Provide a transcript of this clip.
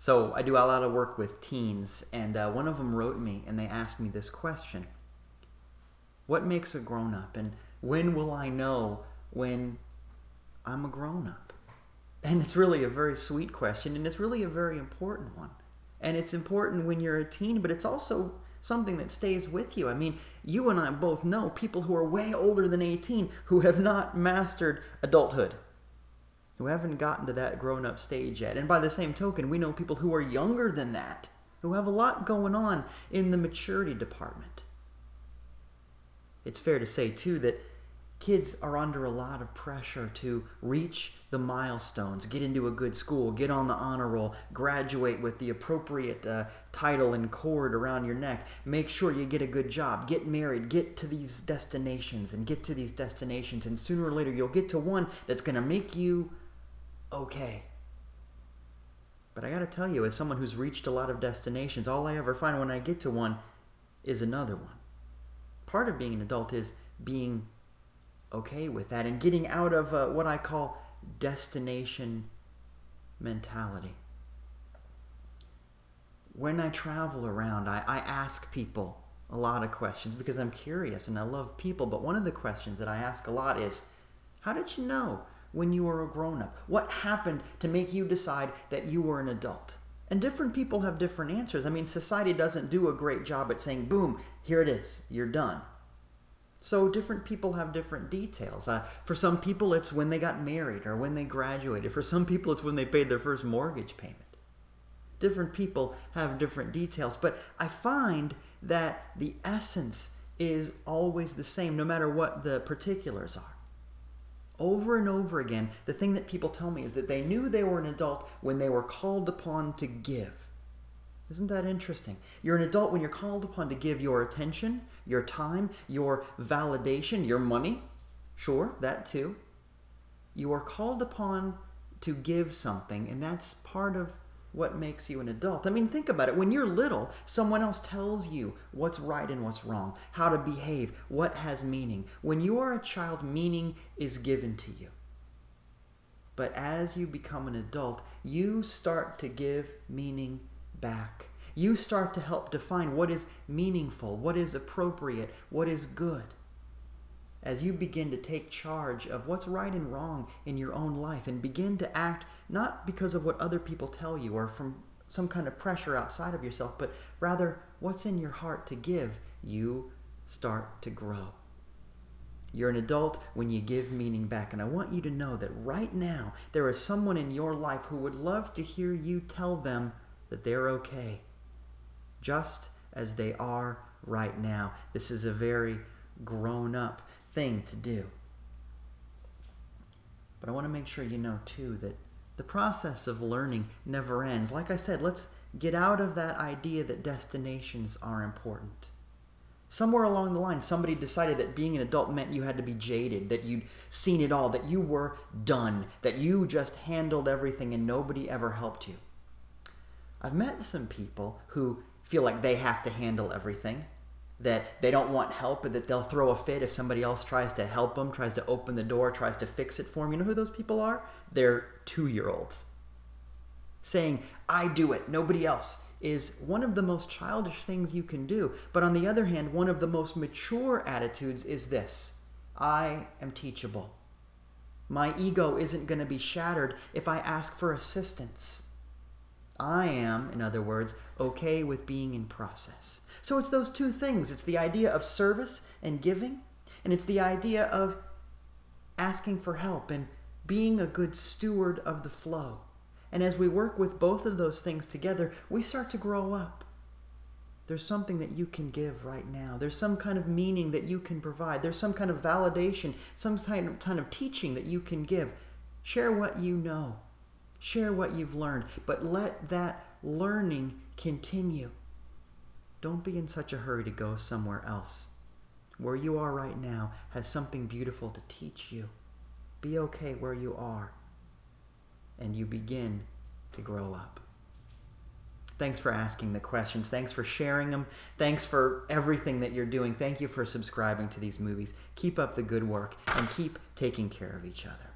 So I do a lot of work with teens, and uh, one of them wrote me and they asked me this question What makes a grown up? And when will I know when I'm a grown up? And it's really a very sweet question, and it's really a very important one. And it's important when you're a teen, but it's also something that stays with you. I mean, you and I both know people who are way older than 18 who have not mastered adulthood who haven't gotten to that grown up stage yet. And by the same token, we know people who are younger than that, who have a lot going on in the maturity department. It's fair to say, too, that kids are under a lot of pressure to reach the milestones, get into a good school, get on the honor roll, graduate with the appropriate uh, title and cord around your neck, make sure you get a good job, get married, get to these destinations and get to these destinations. And sooner or later, you'll get to one that's going to make you okay. But I got to tell you, as someone who's reached a lot of destinations, all I ever find when I get to one is another one. Part of being an adult is being okay with that and getting out of uh, what I call destination mentality. When I travel around, I, I ask people a lot of questions because I'm curious and I love people. But one of the questions that I ask a lot is, How did you know when you were a grown up? What happened to make you decide that you were an adult? And different people have different answers. I mean, society doesn't do a great job at saying, boom, here it is, you're done. So different people have different details. Uh, for some people, it's when they got married or when they graduated. For some people, it's when they paid their first mortgage payment. Different people have different details, but I find that the essence is always the same, no matter what the particulars are over and over again, the thing that people tell me is that they knew they were an adult when they were called upon to give. Isn't that interesting? You're an adult when you're called upon to give your attention, your time, your validation, your money. Sure, that too. You are called upon to give something, and that's part of what makes you an adult. I mean, think about it. When you're little, someone else tells you what's right and what's wrong, how to behave, what has meaning. When you are a child, meaning is given to you. But as you become an adult, you start to give meaning back. You start to help define what is meaningful, what is appropriate, what is good as you begin to take charge of what's right and wrong in your own life and begin to act not because of what other people tell you or from some kind of pressure outside of yourself, but rather what's in your heart to give, you start to grow. You're an adult when you give meaning back. And I want you to know that right now, there is someone in your life who would love to hear you tell them that they're okay, just as they are right now. This is a very grown up thing to do. But I want to make sure you know, too, that the process of learning never ends. Like I said, let's get out of that idea that destinations are important. Somewhere along the line, somebody decided that being an adult meant you had to be jaded, that you'd seen it all, that you were done, that you just handled everything and nobody ever helped you. I've met some people who feel like they have to handle everything that they don't want help, but that they'll throw a fit if somebody else tries to help them, tries to open the door, tries to fix it for them. You know who those people are? They're two year olds. Saying, I do it, nobody else, is one of the most childish things you can do. But on the other hand, one of the most mature attitudes is this I am teachable. My ego isn't going to be shattered if I ask for assistance. I am, in other words, okay with being in process. So it's those two things it's the idea of service and giving, and it's the idea of asking for help and being a good steward of the flow. And as we work with both of those things together, we start to grow up. There's something that you can give right now. There's some kind of meaning that you can provide. There's some kind of validation, some kind of, kind of teaching that you can give. Share what you know. Share what you've learned, but let that learning continue. Don't be in such a hurry to go somewhere else. Where you are right now has something beautiful to teach you. Be okay where you are, and you begin to grow up. Thanks for asking the questions. Thanks for sharing them. Thanks for everything that you're doing. Thank you for subscribing to these movies. Keep up the good work and keep taking care of each other.